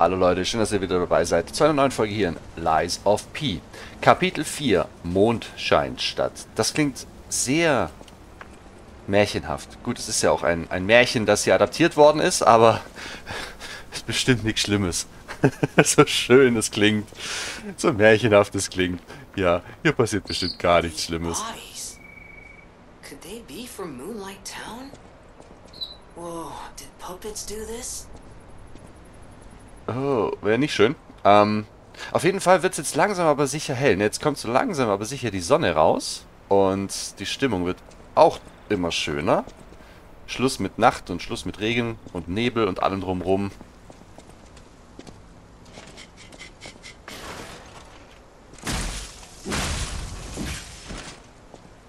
Hallo Leute, schön, dass ihr wieder dabei seid zu einer neuen Folge hier in Lies of P. Kapitel 4, Mondscheinstadt. Das klingt sehr märchenhaft. Gut, es ist ja auch ein, ein Märchen, das hier adaptiert worden ist, aber ist bestimmt nichts Schlimmes. so schön es klingt, so märchenhaft es klingt. Ja, hier passiert bestimmt gar nichts Schlimmes. Could they be from Moonlight Town? Whoa, did puppets do this? Oh, wäre nicht schön. Ähm, auf jeden Fall wird es jetzt langsam aber sicher hell. Und Jetzt kommt so langsam aber sicher die Sonne raus. Und die Stimmung wird auch immer schöner. Schluss mit Nacht und Schluss mit Regen und Nebel und allem drumrum.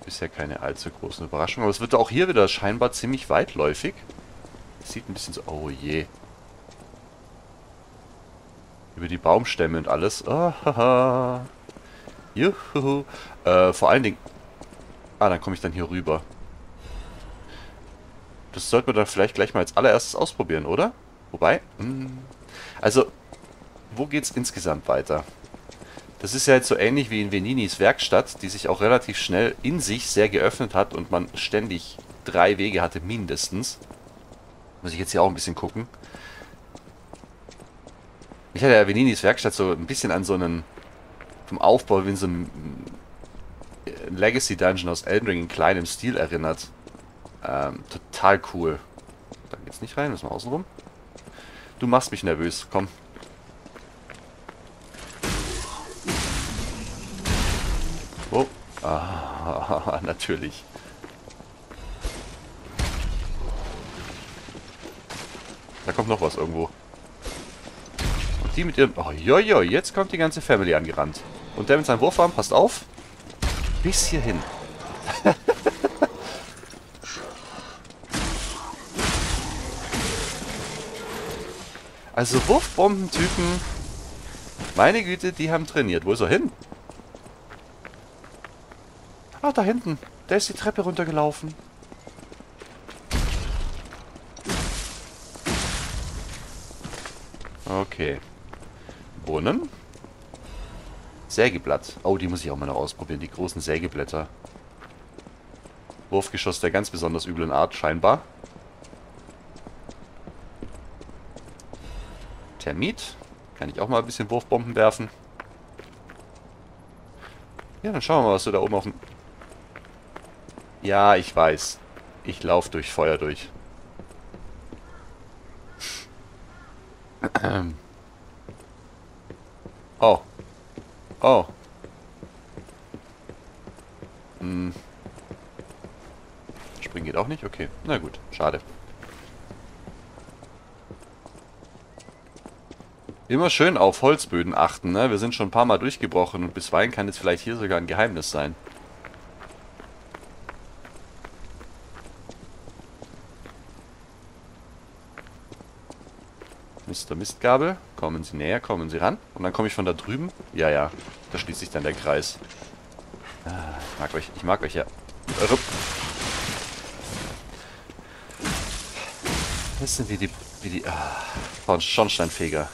Bisher keine allzu großen Überraschungen. Aber es wird auch hier wieder scheinbar ziemlich weitläufig. Sieht ein bisschen so... Oh je. Über die Baumstämme und alles. Oh. Juhu. Äh, vor allen Dingen... Ah, dann komme ich dann hier rüber. Das sollten wir dann vielleicht gleich mal als allererstes ausprobieren, oder? Wobei... Hm, also, wo geht's insgesamt weiter? Das ist ja jetzt so ähnlich wie in Veninis Werkstatt, die sich auch relativ schnell in sich sehr geöffnet hat und man ständig drei Wege hatte, mindestens. Muss ich jetzt hier auch ein bisschen gucken. Ich hatte ja Veninis Werkstatt so ein bisschen an so einen, vom Aufbau wie in so einem Legacy Dungeon aus Elden Ring in kleinem Stil erinnert. Ähm, total cool. Da geht's nicht rein, müssen wir außen rum. Du machst mich nervös, komm. Oh. Ah, natürlich. Da kommt noch was irgendwo. Die mit ihrem... Oh, jojo, jetzt kommt die ganze Family angerannt. Und der mit seinem Wurfarm, passt auf. Bis hierhin. also Wurfbombentypen... Meine Güte, die haben trainiert. Wo ist er hin? Ah, da hinten. Der ist die Treppe runtergelaufen. Okay. Bohnen. Sägeblatt. Oh, die muss ich auch mal noch ausprobieren. Die großen Sägeblätter. Wurfgeschoss der ganz besonders üblen Art, scheinbar. Termit. Kann ich auch mal ein bisschen Wurfbomben werfen. Ja, dann schauen wir mal, was du da oben auf dem... Ja, ich weiß. Ich laufe durch Feuer durch. Oh. Oh. Hm. Springen geht auch nicht? Okay. Na gut. Schade. Immer schön auf Holzböden achten, ne? Wir sind schon ein paar Mal durchgebrochen und bisweilen kann jetzt vielleicht hier sogar ein Geheimnis sein. Mr. Mistgabel, kommen Sie näher, kommen Sie ran. Und dann komme ich von da drüben. Ja, ja, da schließt sich dann der Kreis. Ah, ich mag euch, ich mag euch ja. Das sind wie die, wie die, ah, Schornsteinfeger.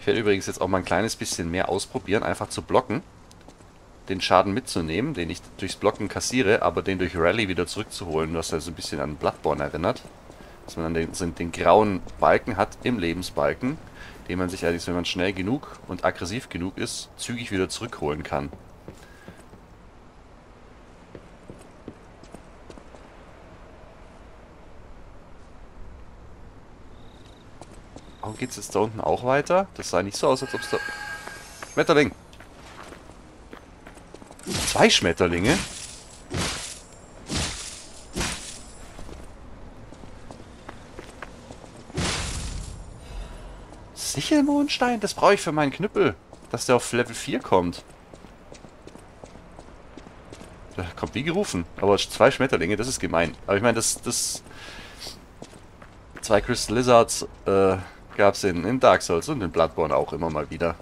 Ich werde übrigens jetzt auch mal ein kleines bisschen mehr ausprobieren, einfach zu blocken den Schaden mitzunehmen, den ich durchs Blocken kassiere, aber den durch Rally wieder zurückzuholen, was also ein bisschen an Bloodborne erinnert. Dass man dann den, den grauen Balken hat im Lebensbalken, den man sich allerdings, wenn man schnell genug und aggressiv genug ist, zügig wieder zurückholen kann. Warum geht es jetzt da unten auch weiter? Das sah nicht so aus, als ob es da... Wetterling! Zwei Schmetterlinge? Sichelmondstein? Das brauche ich für meinen Knüppel. Dass der auf Level 4 kommt. Kommt wie gerufen. Aber zwei Schmetterlinge, das ist gemein. Aber ich meine, das, das... Zwei Crystal Lizards äh, gab es in, in Dark Souls und in Bloodborne auch immer mal wieder.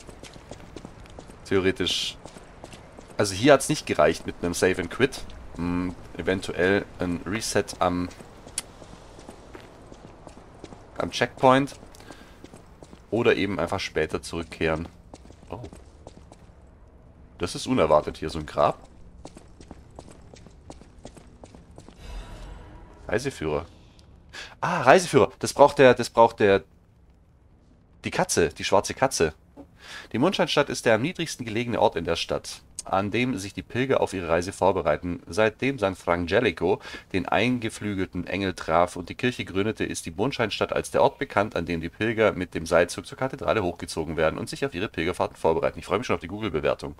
Theoretisch also hier hat es nicht gereicht mit einem Save and Quit. Hm, eventuell ein Reset am, am Checkpoint. Oder eben einfach später zurückkehren. Oh. Das ist unerwartet hier, so ein Grab. Reiseführer. Ah, Reiseführer. Das braucht der, das braucht der, die Katze, die schwarze Katze. Die Mondscheinstadt ist der am niedrigsten gelegene Ort in der Stadt an dem sich die Pilger auf ihre Reise vorbereiten. Seitdem San Frangelico den eingeflügelten Engel traf und die Kirche gründete, ist die Mondscheinstadt als der Ort bekannt, an dem die Pilger mit dem Seilzug zur Kathedrale hochgezogen werden und sich auf ihre Pilgerfahrten vorbereiten. Ich freue mich schon auf die Google-Bewertung.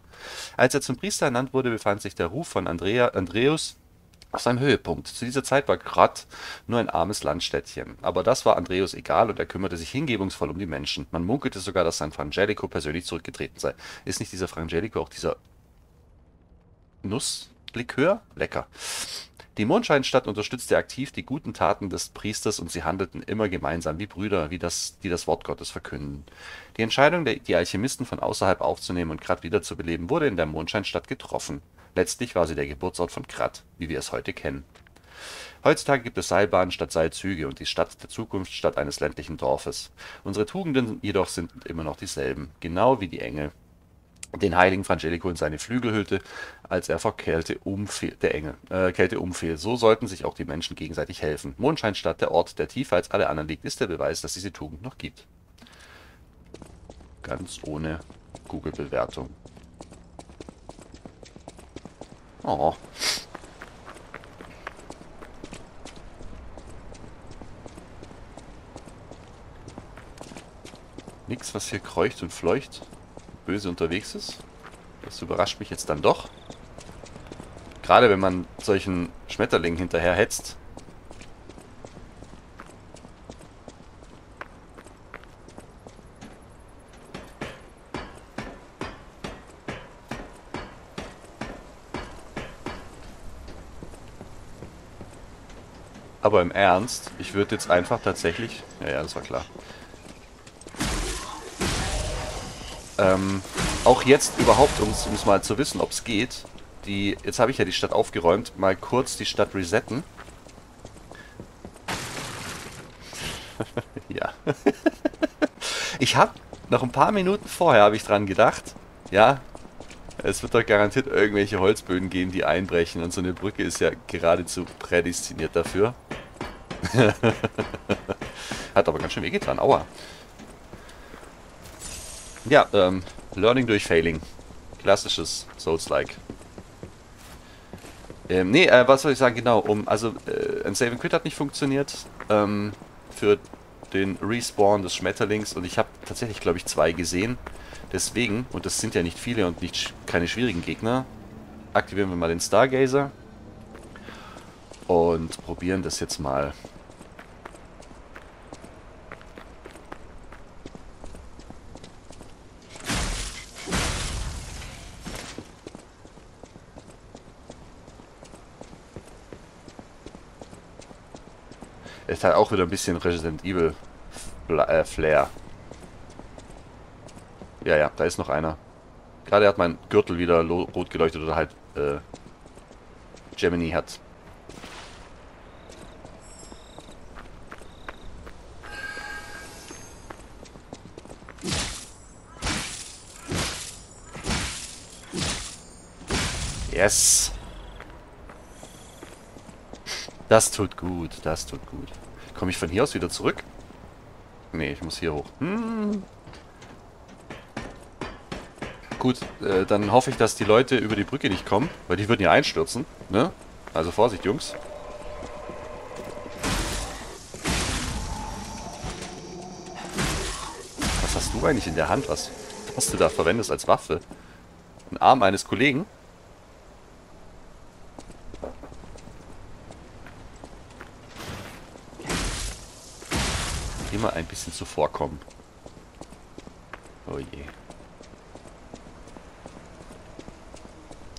Als er zum Priester ernannt wurde, befand sich der Ruf von Andrea, Andreus auf seinem Höhepunkt. Zu dieser Zeit war Grat nur ein armes Landstädtchen. Aber das war Andreas egal und er kümmerte sich hingebungsvoll um die Menschen. Man munkelte sogar, dass San Frangelico persönlich zurückgetreten sei. Ist nicht dieser Frangelico auch dieser Nusslikör? Lecker. Die Mondscheinstadt unterstützte aktiv die guten Taten des Priesters und sie handelten immer gemeinsam wie Brüder, wie das, die das Wort Gottes verkünden. Die Entscheidung, die Alchemisten von außerhalb aufzunehmen und Krat wiederzubeleben, wurde in der Mondscheinstadt getroffen. Letztlich war sie der Geburtsort von Krat, wie wir es heute kennen. Heutzutage gibt es Seilbahnen statt Seilzüge und die Stadt der Zukunft statt eines ländlichen Dorfes. Unsere Tugenden jedoch sind immer noch dieselben, genau wie die Engel den heiligen Frangelico in seine Flügel hüllte, als er vor Kälte umfiel, der Engel, äh, Kälte umfiel. So sollten sich auch die Menschen gegenseitig helfen. Mondscheinstadt, der Ort, der tiefer als alle anderen liegt, ist der Beweis, dass diese Tugend noch gibt. Ganz ohne Google-Bewertung. Oh. Nix, was hier kreucht und fleucht böse unterwegs ist. Das überrascht mich jetzt dann doch. Gerade wenn man solchen Schmetterlingen hinterher hetzt. Aber im Ernst, ich würde jetzt einfach tatsächlich... Ja, ja, das war klar. Ähm, auch jetzt überhaupt, um es mal zu wissen, ob es geht, die, jetzt habe ich ja die Stadt aufgeräumt, mal kurz die Stadt resetten. ja. ich habe noch ein paar Minuten vorher habe ich dran gedacht, ja, es wird doch garantiert irgendwelche Holzböden gehen, die einbrechen und so eine Brücke ist ja geradezu prädestiniert dafür. Hat aber ganz schön wehgetan, aua. Ja, ähm, Learning durch Failing. Klassisches Souls-like. Ähm, nee, äh, was soll ich sagen, genau, um, also, äh, ein Save and Quit hat nicht funktioniert, ähm, für den Respawn des Schmetterlings und ich habe tatsächlich, glaube ich, zwei gesehen. Deswegen, und das sind ja nicht viele und nicht keine schwierigen Gegner, aktivieren wir mal den Stargazer und probieren das jetzt mal Es hat auch wieder ein bisschen Resident Evil äh, Flair. Ja, ja, da ist noch einer. Gerade hat mein Gürtel wieder rot geleuchtet oder halt äh, Gemini hat. Yes. Das tut gut, das tut gut. Komme ich von hier aus wieder zurück? Nee, ich muss hier hoch. Hm. Gut, äh, dann hoffe ich, dass die Leute über die Brücke nicht kommen, weil die würden ja einstürzen, ne? Also Vorsicht, Jungs. Was hast du eigentlich in der Hand, was, was du da verwendest als Waffe? Ein Arm eines Kollegen? immer ein bisschen zuvorkommen. Oh je.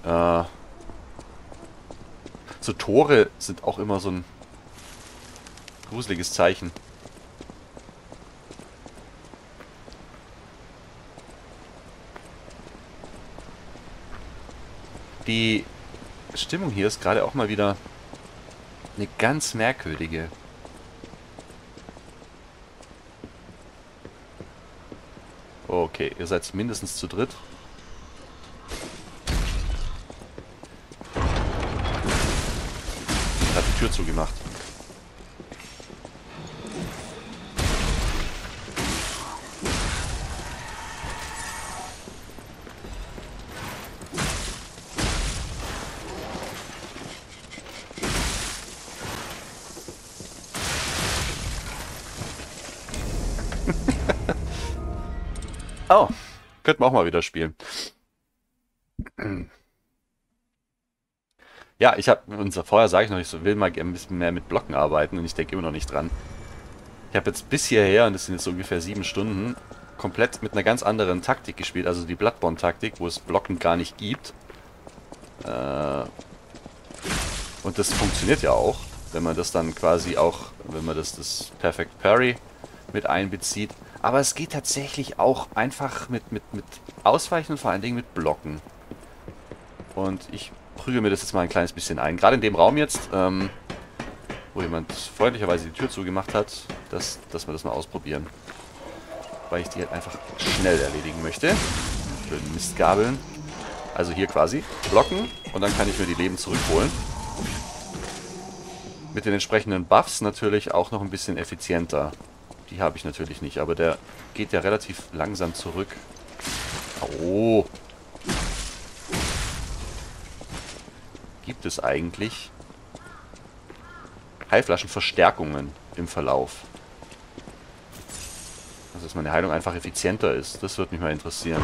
Äh, so Tore sind auch immer so ein gruseliges Zeichen. Die Stimmung hier ist gerade auch mal wieder Eine ganz merkwürdige. Okay, ihr seid mindestens zu dritt. Hat die Tür zugemacht. Könnten wir auch mal wieder spielen. Ja, ich habe, unser vorher sage ich noch, ich so, will mal ein bisschen mehr mit Blocken arbeiten und ich denke immer noch nicht dran. Ich habe jetzt bis hierher, und das sind jetzt ungefähr sieben Stunden, komplett mit einer ganz anderen Taktik gespielt, also die Bloodborne-Taktik, wo es Blocken gar nicht gibt. Äh, und das funktioniert ja auch, wenn man das dann quasi auch, wenn man das, das Perfect Parry mit einbezieht. Aber es geht tatsächlich auch einfach mit, mit, mit Ausweichen und vor allen Dingen mit Blocken. Und ich prügel mir das jetzt mal ein kleines bisschen ein. Gerade in dem Raum jetzt, ähm, wo jemand freundlicherweise die Tür zugemacht hat, dass, dass wir das mal ausprobieren. Weil ich die halt einfach schnell erledigen möchte. Schön Mistgabeln. Also hier quasi blocken und dann kann ich mir die Leben zurückholen. Mit den entsprechenden Buffs natürlich auch noch ein bisschen effizienter. Die habe ich natürlich nicht, aber der geht ja relativ langsam zurück. Oh. Gibt es eigentlich Heilflaschenverstärkungen im Verlauf? Also, dass meine Heilung einfach effizienter ist. Das würde mich mal interessieren.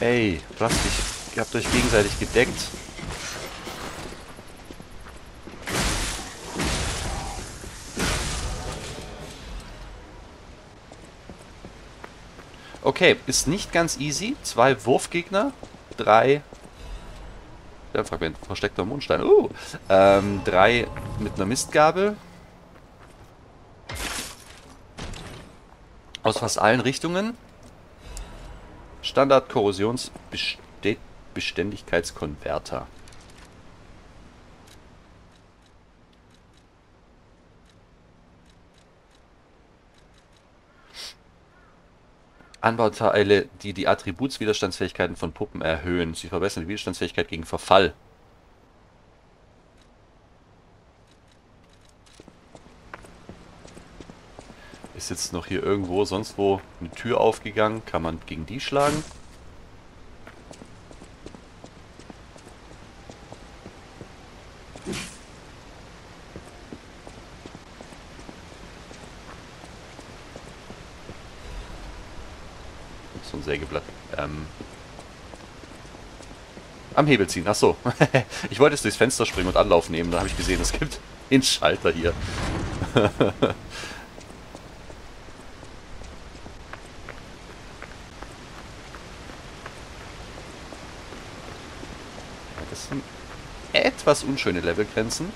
Ey, Plastik. Ihr habt euch gegenseitig gedeckt. Okay, ist nicht ganz easy. Zwei Wurfgegner, drei... Ja, Fragment, versteckter Mondstein. Uh, ähm, drei mit einer Mistgabel. Aus fast allen Richtungen. Standard Korrosionsbeständigkeit. Beständigkeitskonverter. Anbauteile, die die Attributswiderstandsfähigkeiten von Puppen erhöhen. Sie verbessern die Widerstandsfähigkeit gegen Verfall. Ist jetzt noch hier irgendwo, sonst wo eine Tür aufgegangen? Kann man gegen die schlagen? so ein Sägeblatt. Ähm, am Hebel ziehen, ach so. ich wollte jetzt durchs Fenster springen und Anlauf nehmen, dann habe ich gesehen, es gibt den Schalter hier. das sind etwas unschöne Levelgrenzen.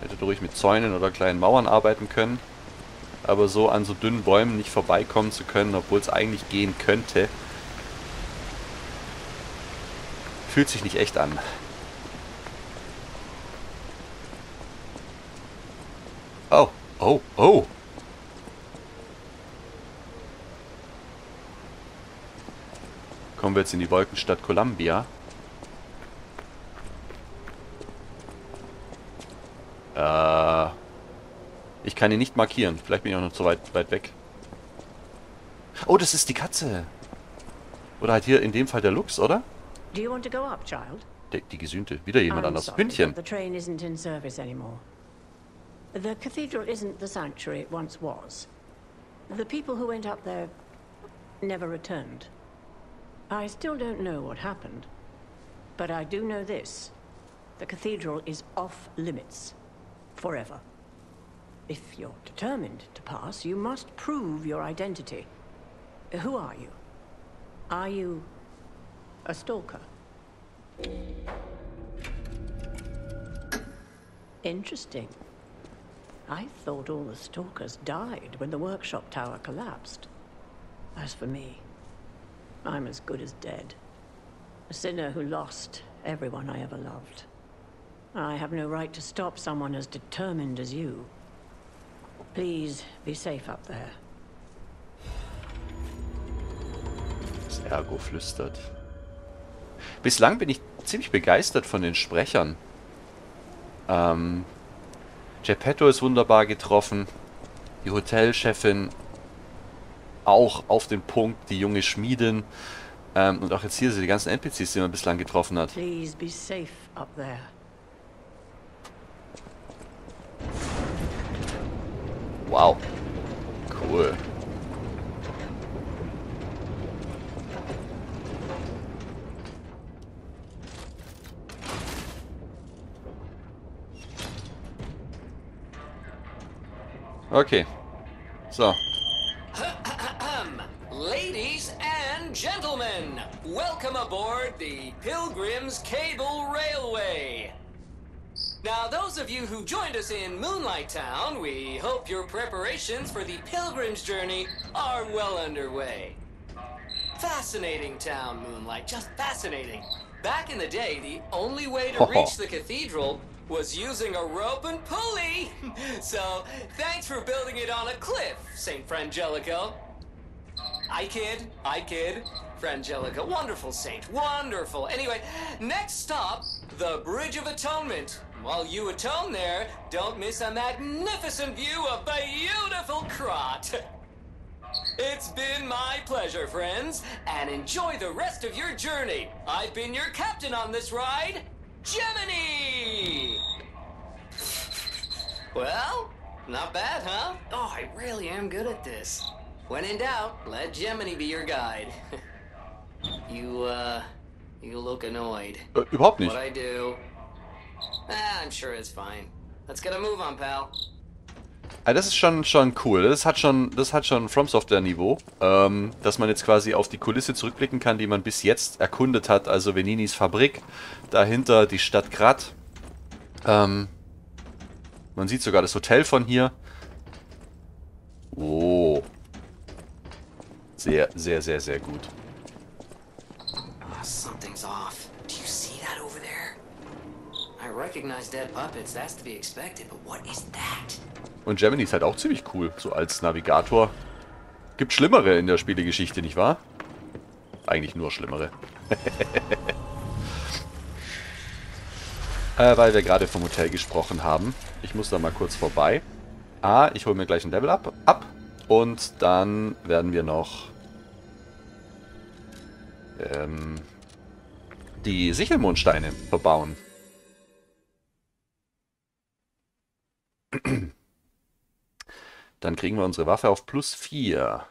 Hätte ruhig mit Zäunen oder kleinen Mauern arbeiten können aber so an so dünnen Bäumen nicht vorbeikommen zu können, obwohl es eigentlich gehen könnte, fühlt sich nicht echt an. Oh, oh, oh. Kommen wir jetzt in die Wolkenstadt Columbia. Äh... Ich kann ihn nicht markieren. Vielleicht bin ich auch noch zu weit, weit weg. Oh, das ist die Katze. Oder halt hier in dem Fall der Lux, oder? Do you want to go up, child? Die, die Gesühnte. Wieder er jemand I'm anders. sorry, Hündchen. The train isn't in service anymore. The cathedral isn't the sanctuary it once was. The people who went up there never returned. I still don't know what happened. But I do know this. The cathedral is off limits. Forever. If you're determined to pass, you must prove your identity. Who are you? Are you a stalker? Interesting. I thought all the stalkers died when the workshop tower collapsed. As for me, I'm as good as dead. A sinner who lost everyone I ever loved. I have no right to stop someone as determined as you. Please be safe up there. Das Ergo flüstert. Bislang bin ich ziemlich begeistert von den Sprechern. Ähm, Geppetto ist wunderbar getroffen. Die Hotelchefin auch auf den Punkt. Die junge Schmiedin. Ähm, und auch jetzt hier sind die ganzen NPCs, die man bislang getroffen hat. Please be safe up there. Wow. Cool. Okay. So. Ladies and gentlemen, welcome aboard the Pilgrim's Cable Railway. Now, those of you who joined us in Moonlight Town, we hope your preparations for the pilgrim's journey are well underway. Fascinating town, Moonlight, just fascinating. Back in the day, the only way to reach the cathedral was using a rope and pulley. so, thanks for building it on a cliff, St. Frangelico. I kid, I kid. Frangelica, wonderful saint, wonderful. Anyway, next stop, the Bridge of Atonement. While you atone there, don't miss a magnificent view of beautiful Krot. It's been my pleasure, friends, and enjoy the rest of your journey. I've been your captain on this ride, Gemini! Well, not bad, huh? Oh, I really am good at this. When in doubt, let Gemini be your guide. you, uh, you look annoyed. Äh, überhaupt nicht. What I do? Ah, I'm sure it's fine. Let's get a move on, pal. Also das ist schon, schon cool. Das hat schon, das hat schon From Software Niveau, ähm, dass man jetzt quasi auf die Kulisse zurückblicken kann, die man bis jetzt erkundet hat. Also Veninis Fabrik, dahinter die Stadt Grat. Ähm, man sieht sogar das Hotel von hier. Oh. Sehr, sehr, sehr, sehr gut. Oh, something's off. Und Gemini ist halt auch ziemlich cool, so als Navigator. Gibt Schlimmere in der Spielegeschichte, nicht wahr? Eigentlich nur Schlimmere. äh, weil wir gerade vom Hotel gesprochen haben. Ich muss da mal kurz vorbei. Ah, ich hole mir gleich ein Level up, ab. Und dann werden wir noch ähm, die Sichelmondsteine verbauen. Dann kriegen wir unsere Waffe auf plus 4.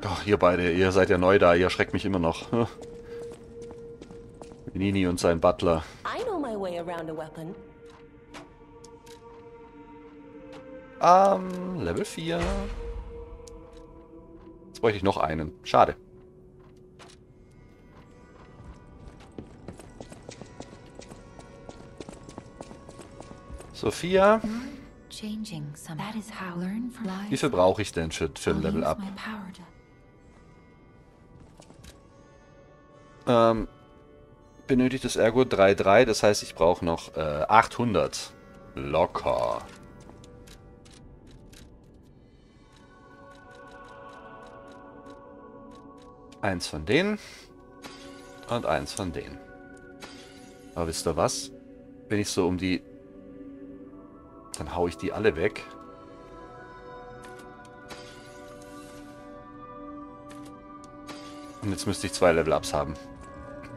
Doch, ihr beide, ihr seid ja neu da, ihr schreckt mich immer noch. Nini und sein Butler. I know my way around a weapon. Ähm, Level 4. Jetzt bräuchte ich noch einen. Schade. Sophia, wie viel brauche ich denn für, für ein Level Up? Ähm, benötigt das Ergo 3,3, das heißt, ich brauche noch äh, 800. Locker. Eins von denen. Und eins von denen. Aber wisst ihr was? Wenn ich so um die... Dann hau ich die alle weg. Und jetzt müsste ich zwei Level-Ups haben.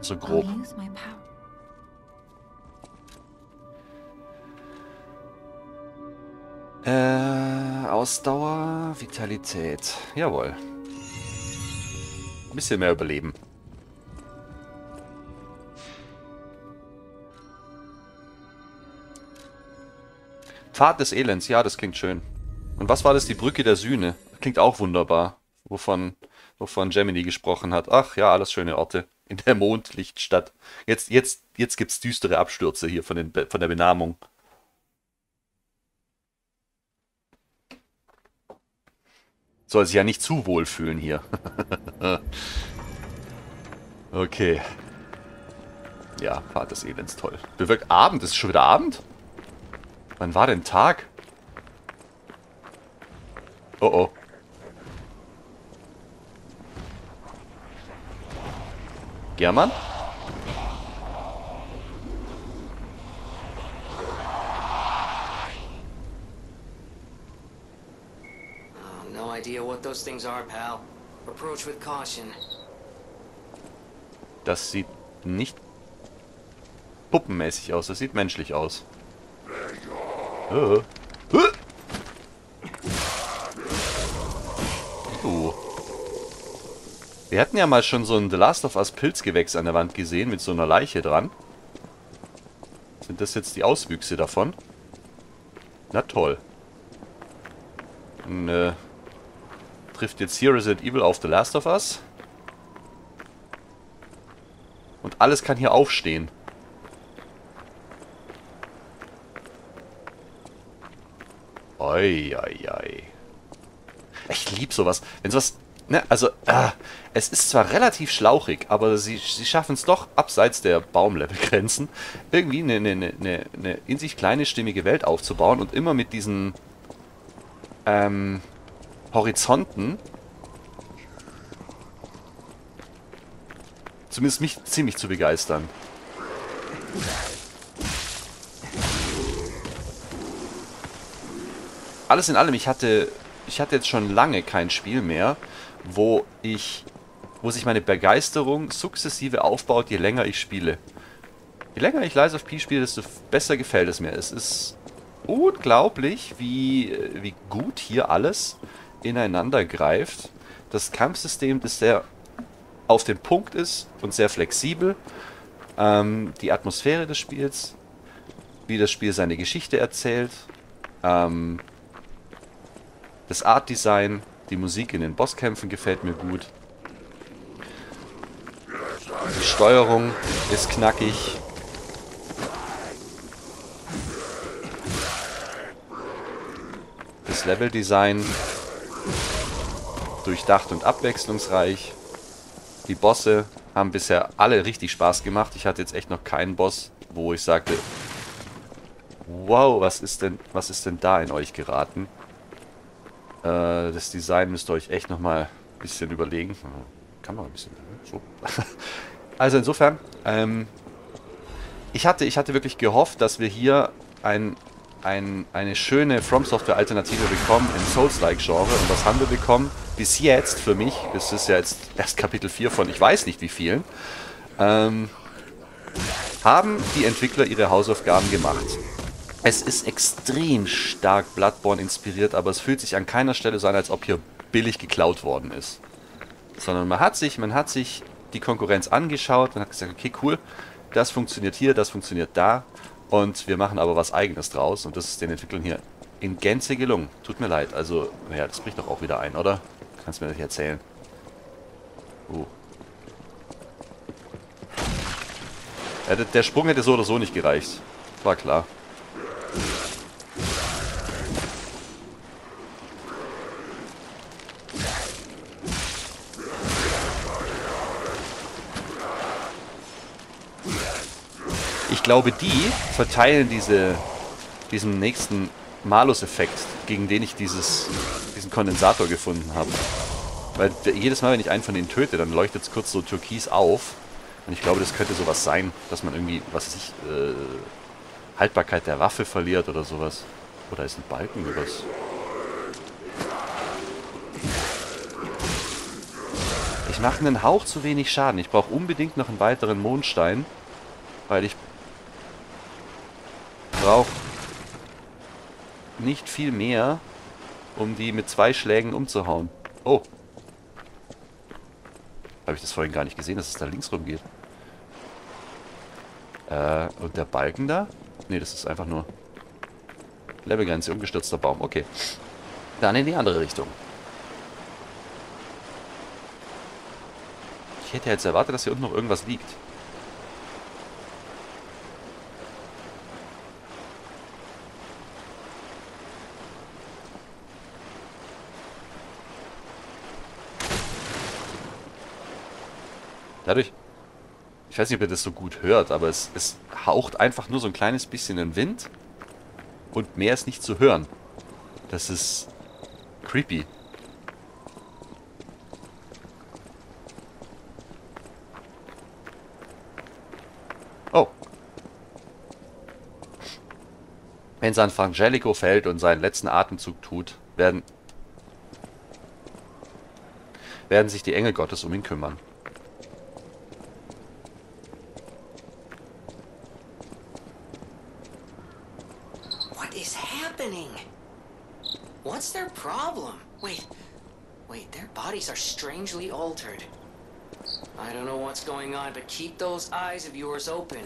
So grob. Äh, Ausdauer, Vitalität. Jawohl. Ein bisschen mehr überleben. Pfad des Elends, ja, das klingt schön. Und was war das? Die Brücke der Sühne. Klingt auch wunderbar. Wovon, wovon Gemini gesprochen hat. Ach ja, alles schöne Orte. In der Mondlichtstadt. Jetzt, jetzt, jetzt gibt's düstere Abstürze hier von, den, von der Benamung. Soll sich ja nicht zu wohl fühlen hier. okay. Ja, Fahrt des Elends, toll. Bewirkt Abend. Ist es schon wieder Abend? Wann war denn Tag? Oh oh. German? Oh, no idea what those things are, pal. Approach with caution. Das sieht nicht puppenmäßig aus. Das sieht menschlich aus. Uh. Wir hatten ja mal schon so ein The Last of Us Pilzgewächs an der Wand gesehen mit so einer Leiche dran. Sind das jetzt die Auswüchse davon? Na toll. Und, äh, trifft jetzt hier Resident Evil auf The Last of Us. Und alles kann hier aufstehen. Oi, oi, oi. Ich lieb sowas. Wenn sowas... Ne, also, ah, es ist zwar relativ schlauchig, aber sie, sie schaffen es doch, abseits der Baumlevelgrenzen, irgendwie eine, eine, eine, eine in sich kleine, stimmige Welt aufzubauen und immer mit diesen ähm, Horizonten zumindest mich ziemlich zu begeistern. Alles in allem, ich hatte, ich hatte jetzt schon lange kein Spiel mehr, wo ich, wo sich meine Begeisterung sukzessive aufbaut, je länger ich spiele. Je länger ich Lies of P spiele, desto besser gefällt es mir. Es ist unglaublich, wie, wie gut hier alles ineinander greift. Das Kampfsystem, das sehr auf den Punkt ist und sehr flexibel. Ähm, die Atmosphäre des Spiels, wie das Spiel seine Geschichte erzählt. Ähm, das Art Design, die Musik in den Bosskämpfen gefällt mir gut. Die Steuerung ist knackig. Das Leveldesign durchdacht und abwechslungsreich. Die Bosse haben bisher alle richtig Spaß gemacht. Ich hatte jetzt echt noch keinen Boss, wo ich sagte, wow, was ist denn, was ist denn da in euch geraten? Äh, das Design müsst ihr euch echt nochmal ein bisschen überlegen. Kann man ein bisschen, so. Also insofern, ähm, ich hatte, ich hatte wirklich gehofft, dass wir hier ein, ein, eine schöne From Software Alternative bekommen im Souls-like Genre. Und was haben wir bekommen? Bis jetzt für mich, das ist ja jetzt erst Kapitel 4 von ich weiß nicht wie vielen, ähm, haben die Entwickler ihre Hausaufgaben gemacht. Es ist extrem stark Bloodborne inspiriert, aber es fühlt sich an keiner Stelle so an, als ob hier billig geklaut worden ist. Sondern man hat sich, man hat sich die Konkurrenz angeschaut und hat gesagt, okay, cool, das funktioniert hier, das funktioniert da und wir machen aber was eigenes draus und das ist den Entwicklern hier in Gänze gelungen. Tut mir leid, also, naja, das bricht doch auch wieder ein, oder? Kannst mir nicht erzählen. Uh. Ja, der Sprung hätte so oder so nicht gereicht. War klar. Glaube, die verteilen diese, diesen nächsten Malus-Effekt, gegen den ich dieses, diesen Kondensator gefunden habe. Weil jedes Mal, wenn ich einen von denen töte, dann leuchtet es kurz so türkis auf. Und ich glaube, das könnte sowas sein, dass man irgendwie, was weiß ich, äh, Haltbarkeit der Waffe verliert oder sowas. Oder ist ein Balken übers... Ich mache einen Hauch zu wenig Schaden. Ich brauche unbedingt noch einen weiteren Mondstein. Weil ich brauche nicht viel mehr, um die mit zwei Schlägen umzuhauen. Oh. Habe ich das vorhin gar nicht gesehen, dass es da links rum geht. Äh, und der Balken da? Ne, das ist einfach nur Levelgrenze, umgestürzter Baum. Okay. Dann in die andere Richtung. Ich hätte jetzt erwartet, dass hier unten noch irgendwas liegt. Dadurch, ich weiß nicht, ob ihr das so gut hört, aber es, es haucht einfach nur so ein kleines bisschen den Wind und mehr ist nicht zu hören. Das ist creepy. Oh. Wenn San Frangelico fällt und seinen letzten Atemzug tut, werden, werden sich die Engel Gottes um ihn kümmern. Keep those eyes of yours open.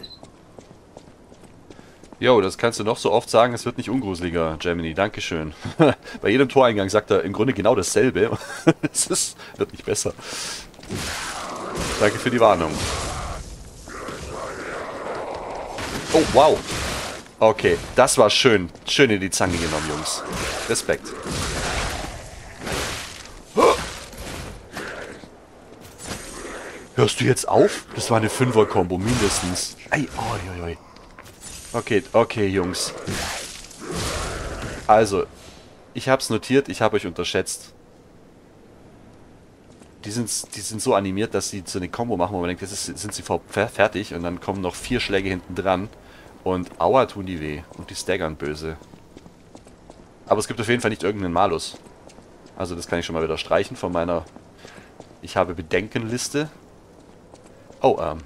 Jo, das kannst du noch so oft sagen, es wird nicht ungruseliger, Germany. Dankeschön. Bei jedem Toreingang sagt er im Grunde genau dasselbe. es ist, wird nicht besser. Danke für die Warnung. Oh, wow. Okay, das war schön. Schön in die Zange genommen, Jungs. Respekt. Hörst du jetzt auf? Das war eine Fünfer-Kombo, mindestens. Ei, oi, oi, oi. Okay, okay, Jungs. Also, ich hab's notiert, ich habe euch unterschätzt. Die sind, die sind so animiert, dass sie so eine Combo machen, wo man denkt, jetzt ist, sind sie fertig und dann kommen noch vier Schläge hinten dran und aua tun die weh und die staggern böse. Aber es gibt auf jeden Fall nicht irgendeinen Malus. Also das kann ich schon mal wieder streichen von meiner Ich habe Bedenkenliste. Oh, ähm,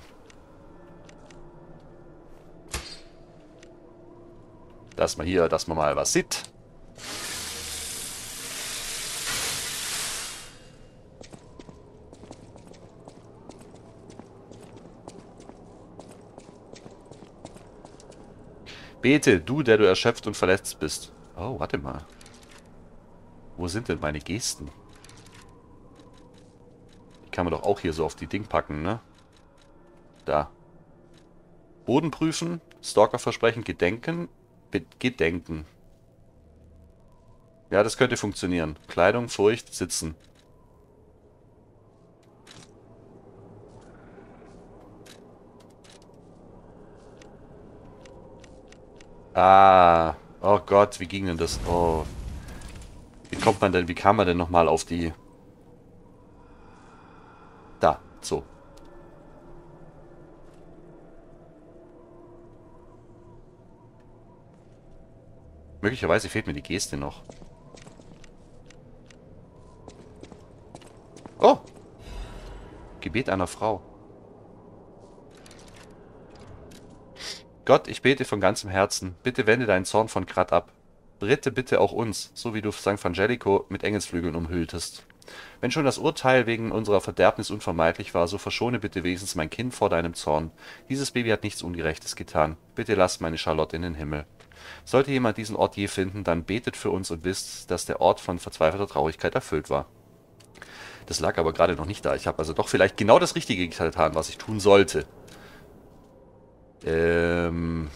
Dass man hier, dass man mal was sieht. Bete, du, der du erschöpft und verletzt bist. Oh, warte mal. Wo sind denn meine Gesten? Die kann man doch auch hier so auf die Ding packen, ne? Da. Boden prüfen, Stalkerversprechen, Gedenken, Gedenken. Ja, das könnte funktionieren. Kleidung, Furcht, Sitzen. Ah. Oh Gott, wie ging denn das? Oh. Wie kommt man denn, wie kam man denn nochmal auf die... Da, so. Möglicherweise fehlt mir die Geste noch. Oh! Gebet einer Frau. Gott, ich bete von ganzem Herzen. Bitte wende deinen Zorn von Krat ab. Rette bitte auch uns, so wie du St. Frangelico mit Engelsflügeln umhülltest. Wenn schon das Urteil wegen unserer Verderbnis unvermeidlich war, so verschone bitte wenigstens mein Kind vor deinem Zorn. Dieses Baby hat nichts Ungerechtes getan. Bitte lass meine Charlotte in den Himmel. Sollte jemand diesen Ort je finden, dann betet für uns und wisst, dass der Ort von verzweifelter Traurigkeit erfüllt war. Das lag aber gerade noch nicht da. Ich habe also doch vielleicht genau das Richtige getan, was ich tun sollte. Ähm...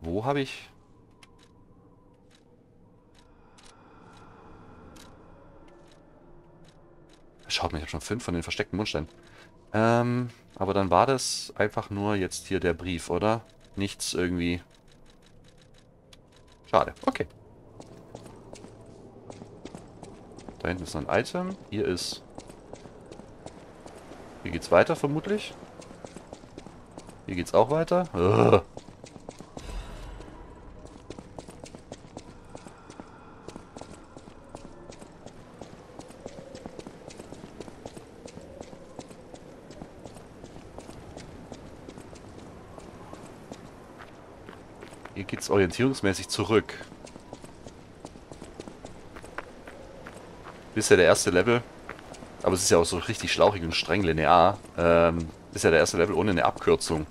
Wo habe ich... Schaut mal, ich habe schon fünf von den versteckten Mundsteinen. Ähm, aber dann war das einfach nur jetzt hier der Brief, oder? Nichts irgendwie... Schade, okay. Da hinten ist noch ein Item. Hier ist... Hier geht's weiter, vermutlich. Hier geht's auch weiter. Ugh. Hier geht's orientierungsmäßig zurück. Bisher der erste Level. Aber es ist ja auch so richtig schlauchig und streng linear. Ähm, ist ja der erste Level ohne eine Abkürzung.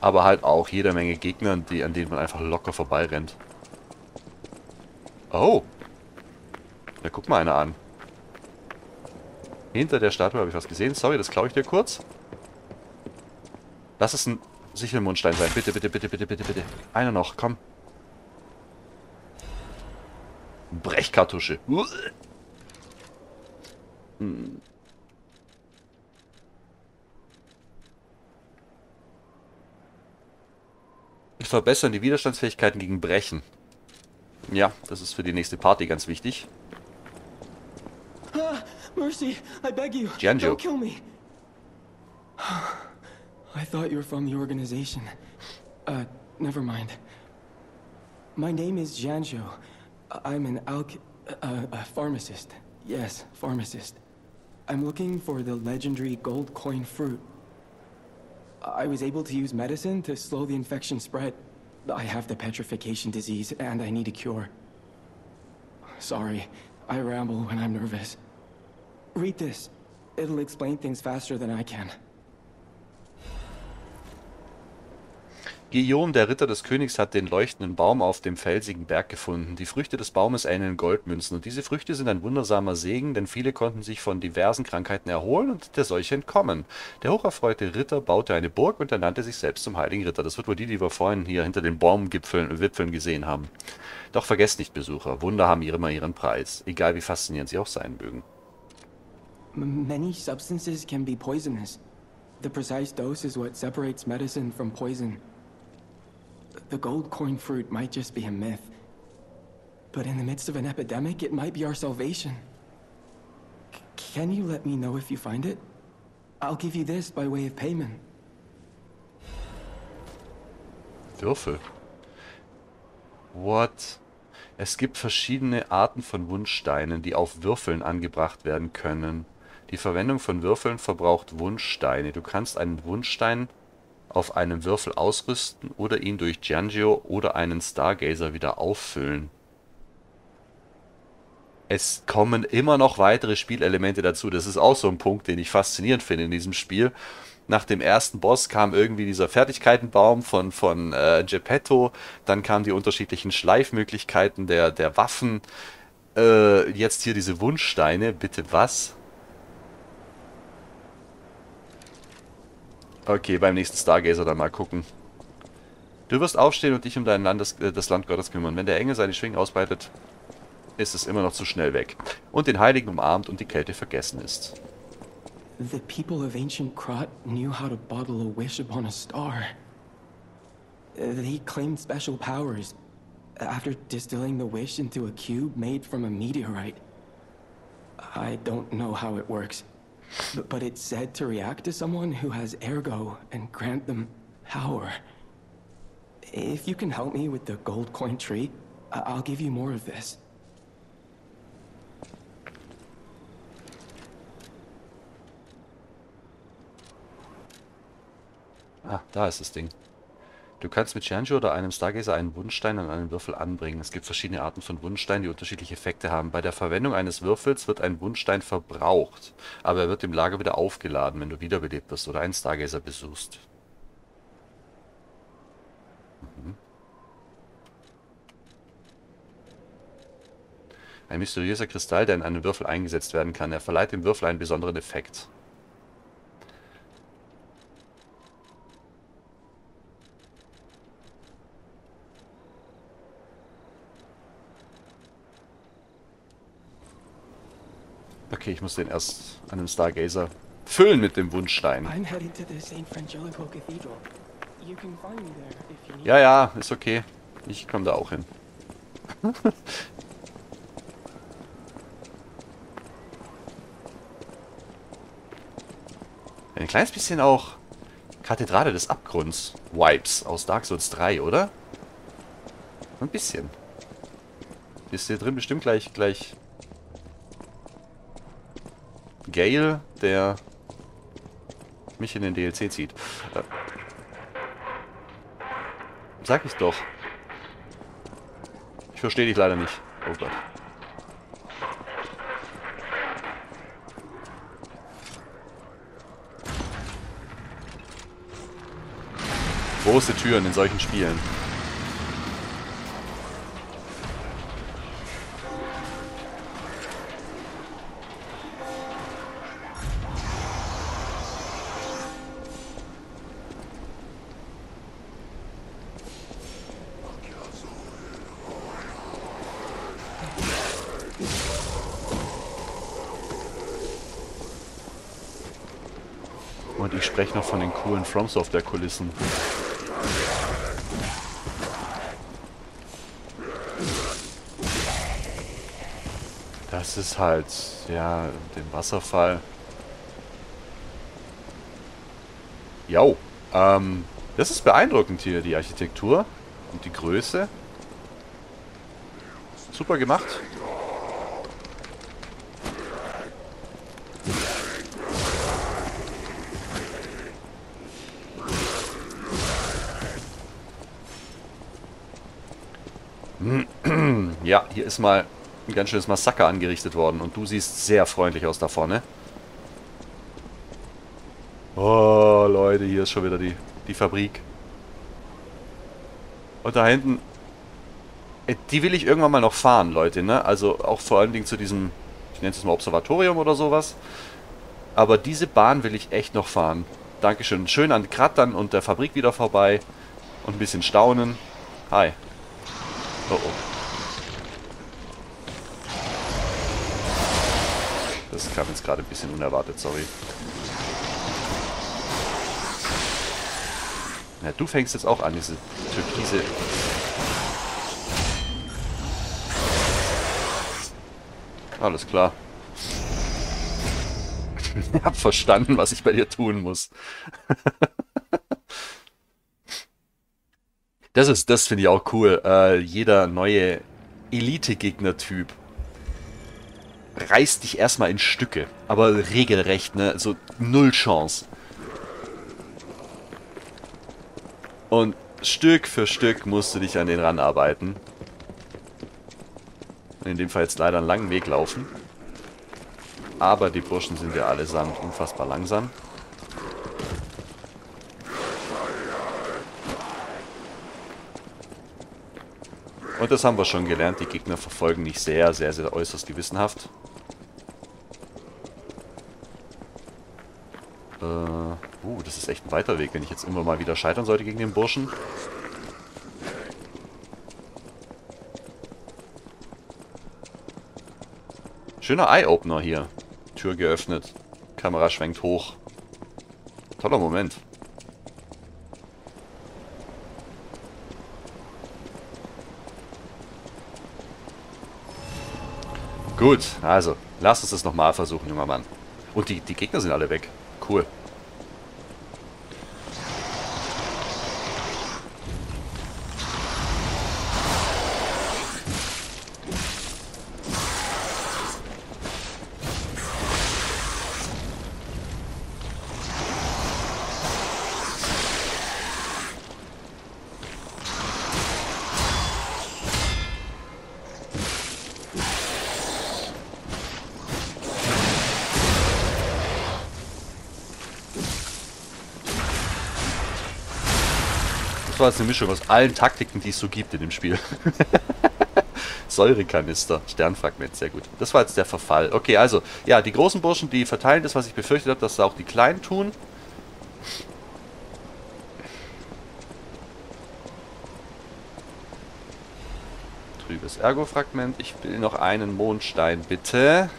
Aber halt auch jede Menge Gegner, die, an denen man einfach locker vorbeirennt. Oh. Da guck mal einer an. Hinter der Statue habe ich was gesehen. Sorry, das klaue ich dir kurz. Lass es ein Sichelmundstein sein. Bitte, bitte, bitte, bitte, bitte, bitte. Einer noch, komm. Brechkartusche. Hm. Verbessern die Widerstandsfähigkeiten gegen Brechen. Ja, das ist für die nächste Party ganz wichtig. Mercy, I beg you, Gianjo. don't kill me. I thought you were from the organization. Uh, never mind. My name is Janjo. I'm an alch... Uh, a pharmacist. Yes, pharmacist. I'm looking for the legendary gold coin fruit. I was able to use medicine to slow the infection spread. I have the petrification disease, and I need a cure. Sorry, I ramble when I'm nervous. Read this. It'll explain things faster than I can. Guillaume, der Ritter des Königs, hat den leuchtenden Baum auf dem felsigen Berg gefunden. Die Früchte des Baumes ähneln Goldmünzen und diese Früchte sind ein wundersamer Segen, denn viele konnten sich von diversen Krankheiten erholen und der Seuche entkommen. Der hocherfreute Ritter baute eine Burg und ernannte sich selbst zum heiligen Ritter. Das wird wohl die, die wir vorhin hier hinter den Baumgipfeln Wipfeln gesehen haben. Doch vergesst nicht, Besucher, Wunder haben immer ihren Preis, egal wie faszinierend sie auch sein mögen. Many substances can be poisonous. The precise dose is what separates medicine from poison. The gold coin fruit might just be a myth. But in the midst of an epidemic, it might be our salvation. C can you let me know if you find it? I'll give you this by way of payment. Würfel. What? Es gibt verschiedene Arten von Wunschsteinen, die auf Würfeln angebracht werden können. Die Verwendung von Würfeln verbraucht Wunschsteine. Du kannst einen Wunschstein auf einem Würfel ausrüsten oder ihn durch Giangio oder einen Stargazer wieder auffüllen. Es kommen immer noch weitere Spielelemente dazu. Das ist auch so ein Punkt, den ich faszinierend finde in diesem Spiel. Nach dem ersten Boss kam irgendwie dieser Fertigkeitenbaum von, von äh, Geppetto. Dann kamen die unterschiedlichen Schleifmöglichkeiten der, der Waffen. Äh, jetzt hier diese Wunschsteine. Bitte was? Okay, beim nächsten Stargazer dann mal gucken. Du wirst aufstehen und dich um dein Landes, äh, das Land Gottes kümmern. Wenn der Engel seine Schwingen ausbreitet, ist es immer noch zu schnell weg. Und den Heiligen umarmt und die Kälte vergessen ist. The people of ancient Krat knew how to bottle a wish upon a star. Uh, They claimed special powers after distilling the wish into a cube made from a meteorite. I don't know how it works, but, it's said to react to someone who has ergo and grant them power. If you can help me with the gold coin tree, I'll give you more of this. Ah, da ist das Ding. Du kannst mit Giangio oder einem Stargazer einen Wunschstein an einen Würfel anbringen. Es gibt verschiedene Arten von Wunschsteinen, die unterschiedliche Effekte haben. Bei der Verwendung eines Würfels wird ein Wunschstein verbraucht, aber er wird im Lager wieder aufgeladen, wenn du wiederbelebt wirst oder einen Stargazer besuchst. Mhm. Ein mysteriöser Kristall, der in einen Würfel eingesetzt werden kann. Er verleiht dem Würfel einen besonderen Effekt. Okay, ich muss den erst an einem Stargazer füllen mit dem Wunschstein. Ja, ja, ist okay. Ich komme da auch hin. Ein kleines bisschen auch Kathedrale des Abgrunds Vibes aus Dark Souls 3, oder? Ein bisschen. Ist hier drin bestimmt gleich gleich Gale, der mich in den DLC zieht. Äh, Sag ich doch. Ich verstehe dich leider nicht. Oh Gott. große Türen in solchen Spielen. Und ich spreche noch von den coolen From Software Kulissen. Das ist halt, ja, den Wasserfall. Jo, ähm, das ist beeindruckend hier, die Architektur und die Größe. Super gemacht. Ja, hier ist mal ein ganz schönes Massaker angerichtet worden. Und du siehst sehr freundlich aus da vorne. Oh, Leute, hier ist schon wieder die, die Fabrik. Und da hinten... Äh, die will ich irgendwann mal noch fahren, Leute, ne? Also auch vor allen Dingen zu diesem, ich nenne es mal Observatorium oder sowas. Aber diese Bahn will ich echt noch fahren. Dankeschön. Schön an Krattern und der Fabrik wieder vorbei. Und ein bisschen staunen. Hi. Oh oh. Das kam jetzt gerade ein bisschen unerwartet, sorry. Ja, du fängst jetzt auch an, diese türkise... Alles klar. ich hab verstanden, was ich bei dir tun muss. das ist, das finde ich auch cool. Äh, jeder neue Elite-Gegner-Typ reißt dich erstmal in Stücke. Aber regelrecht, ne? So null Chance. Und Stück für Stück musst du dich an den ranarbeiten. In dem Fall jetzt leider einen langen Weg laufen. Aber die Burschen sind ja allesamt unfassbar langsam. Und das haben wir schon gelernt, die Gegner verfolgen nicht sehr, sehr, sehr äußerst gewissenhaft. Äh, uh, das ist echt ein weiter Weg, wenn ich jetzt immer mal wieder scheitern sollte gegen den Burschen. Schöner Eye-Opener hier. Tür geöffnet. Kamera schwenkt hoch. Toller Moment. Gut, also, lass uns das nochmal versuchen, junger Mann. Und die, die Gegner sind alle weg. Cool. Das war jetzt eine Mischung aus allen Taktiken, die es so gibt in dem Spiel. Säurekanister, Sternfragment, sehr gut. Das war jetzt der Verfall. Okay, also, ja, die großen Burschen, die verteilen das, was ich befürchtet habe, dass auch die kleinen tun. Trübes Ergo-Fragment. Ich will noch einen Mondstein, bitte.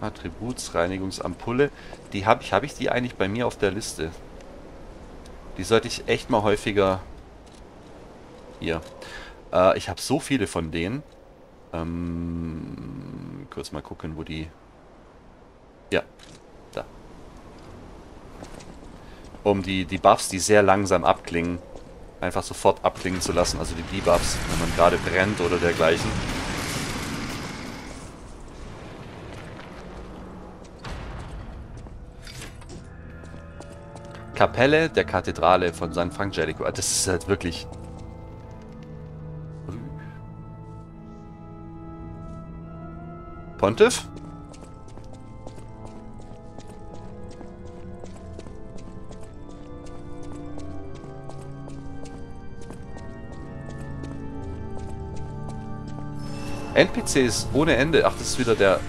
Attributsreinigungsampulle. Die habe ich, habe ich die eigentlich bei mir auf der Liste? Die sollte ich echt mal häufiger... Hier. Äh, ich habe so viele von denen. Ähm, kurz mal gucken, wo die... Ja, da. Um die, die Buffs, die sehr langsam abklingen, einfach sofort abklingen zu lassen. Also die Debuffs, wenn man gerade brennt oder dergleichen. Kapelle der Kathedrale von San Frangelico. Ah, das ist halt wirklich... Pontiff? NPCs ohne Ende. Ach, das ist wieder der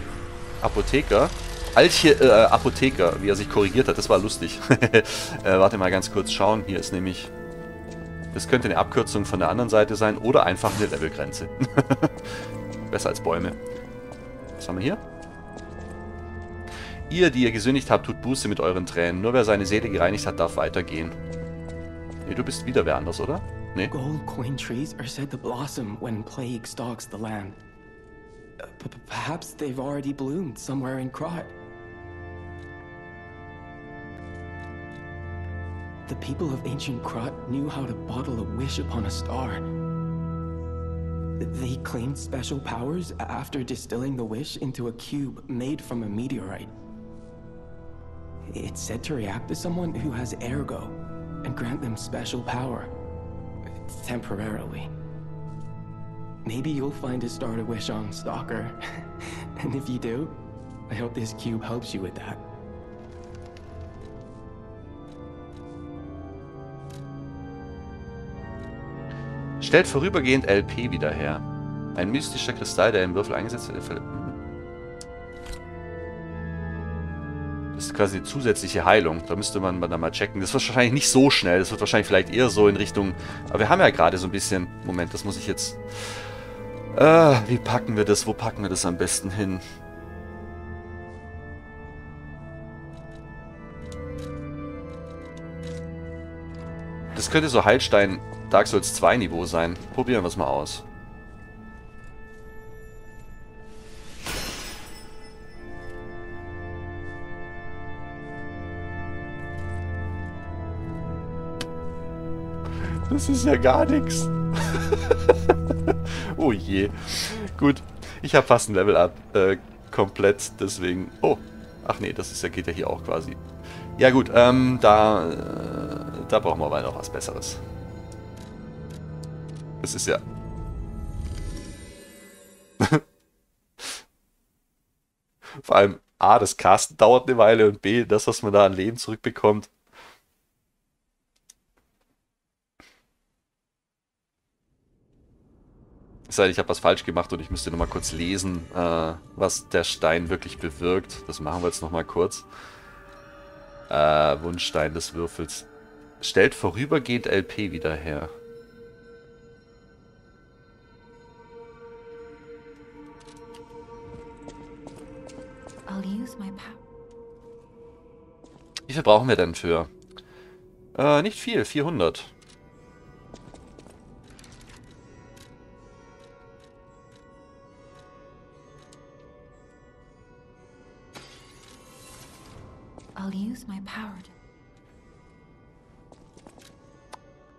Apotheker. Alche, äh, Apotheker, wie er sich korrigiert hat. Das war lustig. äh, warte mal ganz kurz schauen. Hier ist nämlich... Das könnte eine Abkürzung von der anderen Seite sein oder einfach eine Levelgrenze. Besser als Bäume. Was haben wir hier? Ihr, die ihr gesündigt habt, tut Buße mit euren Tränen. Nur wer seine Seele gereinigt hat, darf weitergehen. Nee, du bist wieder wer anders, oder? Nee. Gold coin trees are said to blossom when plague stalks the land. Uh, perhaps they've already bloomed somewhere in Krot. The people of ancient Krot knew how to bottle a wish upon a star. They claimed special powers after distilling the wish into a cube made from a meteorite. It's said to react to someone who has ergo and grant them special power. Temporarily. Maybe you'll find a star to wish on, Stalker. and if you do, I hope this cube helps you with that. Stellt vorübergehend LP wieder her. Ein mystischer Kristall, der im Würfel eingesetzt wird. Das ist quasi die zusätzliche Heilung. Da müsste man dann mal checken. Das wird wahrscheinlich nicht so schnell. Das wird wahrscheinlich vielleicht eher so in Richtung... Aber wir haben ja gerade so ein bisschen... Moment, das muss ich jetzt... Äh, wie packen wir das? Wo packen wir das am besten hin? Das könnte so Heilstein Dark Souls 2 Niveau sein. Probieren wir es mal aus. Das ist ja gar nichts. oh je. Gut. Ich habe fast ein Level up. Äh, komplett. Deswegen. Oh. Ach nee, das ist ja, geht ja hier auch quasi. Ja gut, ähm, da, äh, da brauchen wir aber noch was Besseres. Das ist ja... Vor allem A, das Casten dauert eine Weile und B, das, was man da an Leben zurückbekommt. Es sei denn, ich habe was falsch gemacht und ich müsste nochmal kurz lesen, äh, was der Stein wirklich bewirkt. Das machen wir jetzt nochmal kurz. Äh, Wunschstein des Würfels. Stellt vorübergehend LP wieder her. Wie viel brauchen wir denn für? Äh, nicht viel, 400. I'll use my power.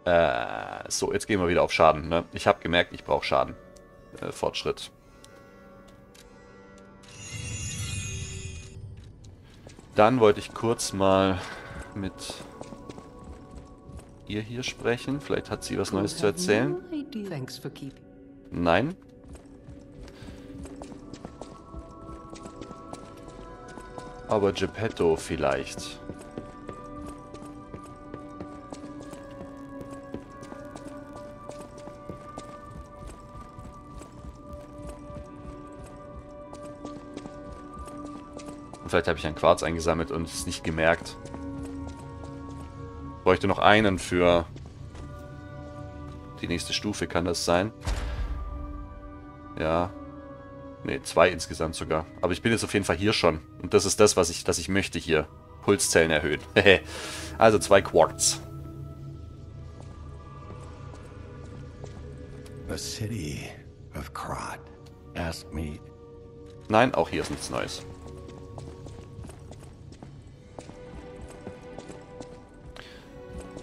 Äh, so, jetzt gehen wir wieder auf Schaden. Ne? Ich habe gemerkt, ich brauche Schaden. Äh, Fortschritt. Dann wollte ich kurz mal mit ihr hier sprechen. Vielleicht hat sie was Neues zu erzählen. Nein. Aber Geppetto vielleicht. Vielleicht habe ich einen Quarz eingesammelt und es nicht gemerkt. Bräuchte noch einen für die nächste Stufe, kann das sein? Ja. Ne, zwei insgesamt sogar. Aber ich bin jetzt auf jeden Fall hier schon. Und das ist das, was ich, das ich möchte hier. Pulszellen erhöhen. also zwei Quarks. The city of Krat asked me Nein, auch hier ist nichts Neues.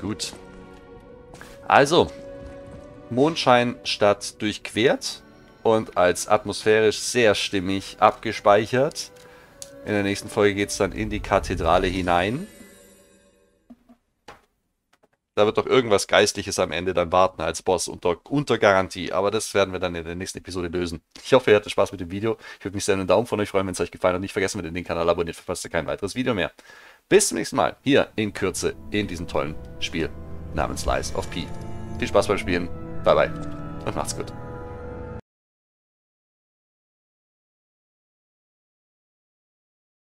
Gut. Also, Mondscheinstadt durchquert und als atmosphärisch sehr stimmig abgespeichert. In der nächsten Folge geht es dann in die Kathedrale hinein. Da wird doch irgendwas Geistliches am Ende dann warten als Boss unter, unter Garantie. Aber das werden wir dann in der nächsten Episode lösen. Ich hoffe, ihr hattet Spaß mit dem Video. Ich würde mich sehr einen Daumen von euch freuen, wenn es euch gefallen hat. Und nicht vergessen, wenn ihr den Kanal abonniert, verpasst ihr kein weiteres Video mehr. Bis zum nächsten Mal. Hier in Kürze in diesem tollen Spiel namens Lies of P. Viel Spaß beim Spielen. Bye bye. Und macht's gut.